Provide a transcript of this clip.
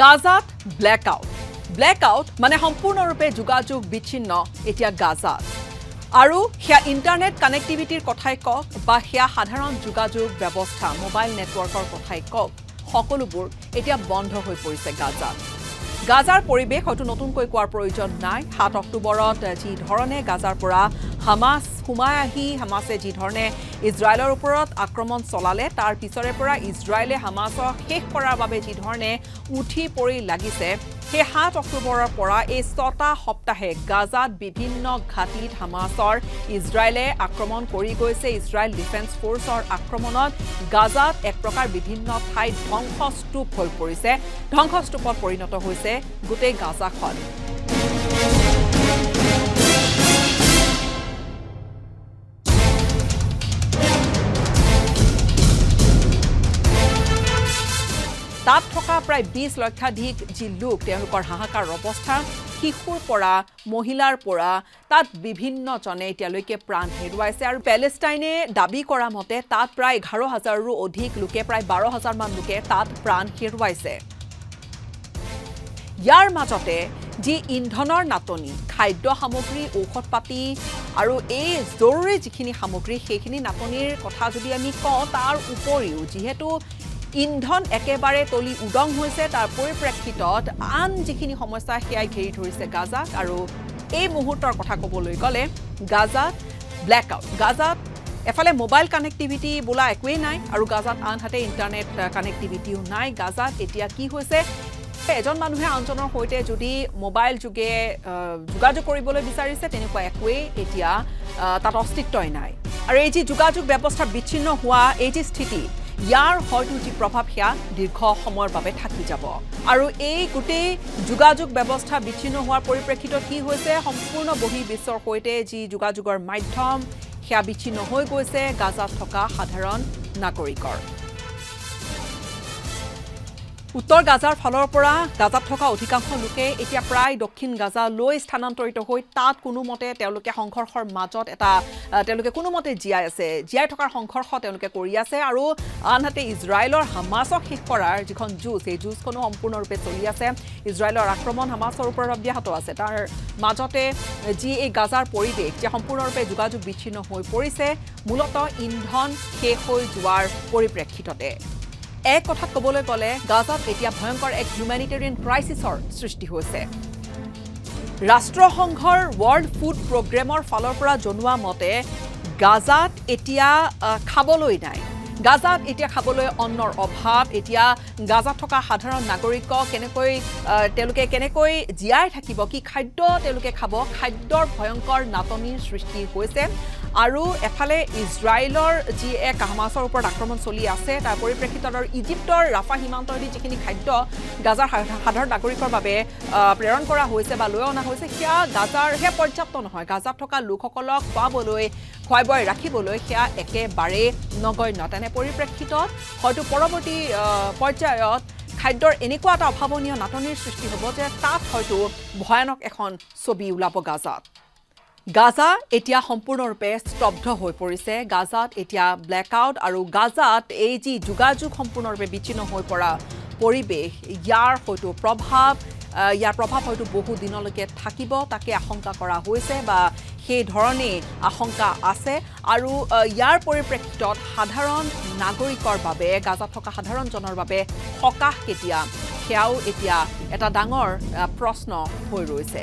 গাজাত black out black out মানে সম্পূৰ্ণৰূপে যোগাযোগ বিচ্ছিন্ন এতিয়া গাজাত। আৰু সেয়া ইণ্টাৰনেট কানেক্টিভিটিৰ কথাই কওক বা সেয়া সাধাৰণ যোগাযোগ ব্যৱস্থা মোবাইল নেটৱৰ্কৰ কথাই কওক সকলোবোৰ এতিয়া বন্ধ হৈ পৰিছে গাজাত। গাজাৰ পৰিৱেশ হয়তো নতুনকৈ কোৱাৰ প্ৰয়োজন নাই। সাত অক্টোবৰত যি ধৰণে গাজাৰ পৰা হামাছ সোমাই আহি হামাছে যি ধৰণে ইজৰাইলৰ ওপৰত আক্ৰমণ চলালে তাৰ পিছৰে পৰা ইজৰাইলে হামাছক শেষ কৰাৰ বাবে যি ধৰণে উঠি পৰি লাগিছে সেই সাত অক্টোবৰৰ পৰা এই ছটা সপ্তাহে গাজাত বিভিন্ন ঘাটিত হামাছৰ ইজৰাইলে আক্ৰমণ কৰি গৈছে। ইজৰাইল ডিফেন্স ফ'ৰ্চৰ আক্ৰমণত গাজাত এক প্ৰকাৰ বিভিন্ন ঠাইত ধ্বংসস্তূপ হৈ পৰিছে। ধ্বংসস্তূপত পৰিণত হৈছে গোটেই গাজাখন। থকা প্ৰায় বিছ লক্ষাধিক যি লোক তেওঁলোকৰ হাহাকাৰ অৱস্থা শিশুৰ পৰা মহিলাৰ পৰা তাত বিভিন্নজনে এতিয়ালৈকে প্ৰাণ হেৰুৱাইছে আৰু পেলেষ্টাইনে দাবী কৰা মতে তাত প্ৰায় এঘাৰ হাজাৰৰো অধিক লোকে প্ৰায় বাৰ হাজাৰমান লোকে তাত প্ৰাণ হেৰুৱাইছে। ইয়াৰ মাজতে যি ইন্ধনৰ নাটনি খাদ্য সামগ্ৰী ঔষধ পাতি আৰু এই জৰুৰী যিখিনি সামগ্ৰী সেইখিনি নাটনিৰ কথা যদি আমি কওঁ তাৰ উপৰিও যিহেতু ইন্ধন একেবাৰে তলি উদং হৈছে তাৰ পৰিপ্ৰেক্ষিতত আন যিখিনি সমস্যা সেয়াই ঘেৰি ধৰিছে গাজাক আৰু এই মুহূৰ্তৰ কথা ক'বলৈ গ'লে গাজাত ব্লেক আউট গাজাত এফালে মোবাইল কানেক্টিভিটি বোলা একোৱেই নাই আৰু গাজাত আনহাতে ইণ্টাৰনেট কানেক্টিভিটিও নাই। গাজাত এতিয়া কি হৈছে? এজন মানুহে আনজনৰ সৈতে যদি মোবাইল যোগে যোগাযোগ কৰিবলৈ বিচাৰিছে তেনেকুৱা একোৱেই এতিয়া তাত অস্তিত্বই নাই। আৰু এই যি যোগাযোগ ব্যৱস্থা বিচ্ছিন্ন হোৱা এই যি স্থিতি ইয়াৰ হয়তো যি প্ৰভাৱ সেয়া দীৰ্ঘ সময়ৰ বাবে থাকি যাব। আৰু এই গোটেই যোগাযোগ ব্যৱস্থা বিচ্ছিন্ন হোৱাৰ পৰিপ্ৰেক্ষিতত কি হৈছে সম্পূৰ্ণ বহি বিশ্বৰ সৈতে যি যোগাযোগৰ মাধ্যম সেয়া বিচ্ছিন্ন হৈ গৈছে গাজাত থকা সাধাৰণ নাগৰিকৰ। উত্তৰ গাজাৰ ফালৰ পৰা গাজাত থকা অধিকাংশ লোকে এতিয়া প্ৰায় দক্ষিণ গাজালৈ স্থানান্তৰিত হৈ তাত কোনোমতে তেওঁলোকে সংঘৰ্ষৰ মাজত এটা তেওঁলোকে কোনোমতে জীয়াই আছে। জীয়াই থকাৰ সংঘৰ্ষ তেওঁলোকে কৰি আছে আৰু আনহাতে ইজৰাইলৰ হামাছক শেষ কৰাৰ যিখন যুঁজ সেই যুঁজখনো সম্পূৰ্ণৰূপে চলি আছে। ইজৰাইলৰ আক্ৰমণ হামাছৰ ওপৰত অব্যাহত আছে। তাৰ মাজতে যি এই গাজাৰ পৰিৱেশ যে সম্পূৰ্ণৰূপে যোগাযোগ বিচ্ছিন্ন হৈ পৰিছে মূলতঃ ইন্ধন শেষ হৈ যোৱাৰ পৰিপ্ৰেক্ষিততে। এক কথাত ক'বলৈ গ'লে গাজাত এতিয়া ভয়ংকৰ এক হিউমেনিটেৰিয়ান ক্ৰাইচিছৰ সৃষ্টি হৈছে। ৰাষ্ট্ৰসংঘৰ ৱৰ্ল্ড ফুড প্ৰগ্ৰেমৰ ফালৰ পৰা জনোৱা মতে গাজাত এতিয়া খাবলৈ নাই। গাজাত এতিয়া খাবলৈ অন্নৰ অভাৱ এতিয়া গাজাত থকা সাধাৰণ নাগৰিকক কেনেকৈ তেওঁলোকে কেনেকৈ জীয়াই থাকিব কি খাদ্য তেওঁলোকে খাব খাদ্যৰ ভয়ংকৰ নাটনিৰ সৃষ্টি হৈছে। আৰু এফালে ইজৰাইলৰ যি এক হামাছৰ ওপৰত আক্ৰমণ চলি আছে তাৰ পৰিপ্ৰেক্ষিতত আৰু ইজিপ্তৰ ৰাফা সীমান্তদি যিখিনি খাদ্য গাজাৰ সাধাৰণ নাগৰিকৰ বাবে প্ৰেৰণ কৰা হৈছে বা লৈ অনা হৈছে সেয়া গাজাৰ সেয়া পৰ্যাপ্ত নহয়। গাজাত থকা লোকসকলক খুৱাবলৈ খুৱাই বোৱাই ৰাখিবলৈ সেয়া একেবাৰে নগণ্য। তেনে পৰিপ্ৰেক্ষিতত হয়তো পৰৱৰ্তী পৰ্যায়ত খাদ্যৰ এনেকুৱা এটা অভাৱনীয় নাটনিৰ সৃষ্টি হ'ব যে তাত হয়তো ভয়ানক এখন ছবি ওলাব গাজাত। গাজা এতিয়া সম্পূৰ্ণৰূপে স্তব্ধ হৈ পৰিছে। গাজাত এতিয়া ব্লেকআউট আৰু গাজাত এই যি যোগাযোগ সম্পূৰ্ণৰূপে বিচ্ছিন্ন হৈ পৰা পৰিৱেশ ইয়াৰ হয়তো প্ৰভাৱ ইয়াৰ প্ৰভাৱ হয়তো বহু দিনলৈকে থাকিব তাকে আশংকা কৰা হৈছে বা সেই ধৰণেই আশংকা আছে। আৰু ইয়াৰ পৰিপ্ৰেক্ষিতত সাধাৰণ নাগৰিকৰ বাবে গাজাত থকা সাধাৰণজনৰ বাবে সকাহ কেতিয়া? সেয়াও এতিয়া এটা ডাঙৰ প্ৰশ্ন হৈ ৰৈছে।